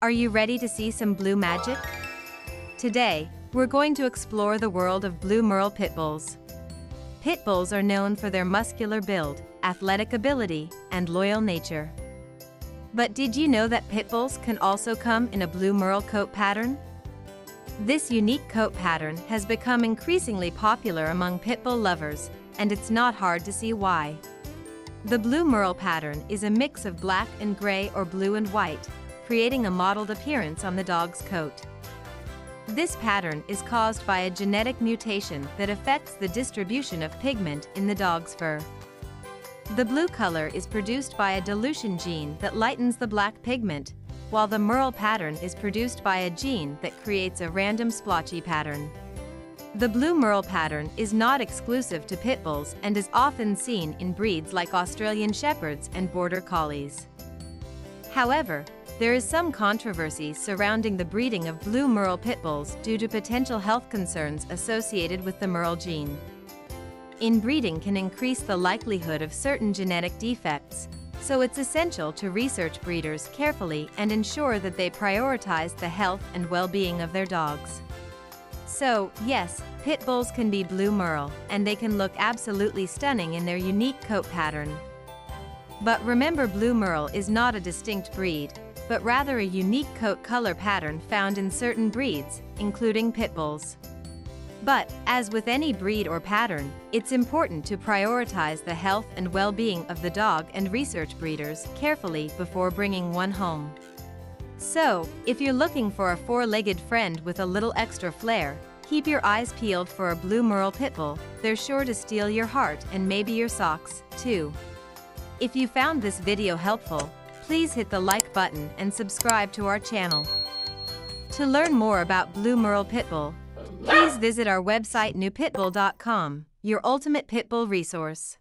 Are you ready to see some blue magic? Today, we're going to explore the world of blue Merle Pit Bulls. Pit Bulls are known for their muscular build, athletic ability, and loyal nature. But did you know that Pit Bulls can also come in a blue Merle coat pattern? This unique coat pattern has become increasingly popular among Pit Bull lovers, and it's not hard to see why. The blue Merle pattern is a mix of black and gray or blue and white, creating a mottled appearance on the dog's coat. This pattern is caused by a genetic mutation that affects the distribution of pigment in the dog's fur. The blue color is produced by a dilution gene that lightens the black pigment, while the Merle pattern is produced by a gene that creates a random splotchy pattern. The blue Merle pattern is not exclusive to pit bulls and is often seen in breeds like Australian Shepherds and Border Collies. However, there is some controversy surrounding the breeding of blue Merle pit bulls due to potential health concerns associated with the Merle gene. Inbreeding can increase the likelihood of certain genetic defects, so it's essential to research breeders carefully and ensure that they prioritize the health and well-being of their dogs. So, yes, pit bulls can be blue merle, and they can look absolutely stunning in their unique coat pattern. But remember blue merle is not a distinct breed, but rather a unique coat color pattern found in certain breeds, including pit bulls. But, as with any breed or pattern, it's important to prioritize the health and well-being of the dog and research breeders carefully before bringing one home. So, if you're looking for a four-legged friend with a little extra flair, keep your eyes peeled for a blue Merle Pit Bull, they're sure to steal your heart and maybe your socks, too. If you found this video helpful, please hit the like button and subscribe to our channel. To learn more about Blue Merle Pitbull, please visit our website newpitbull.com, your ultimate pitbull resource.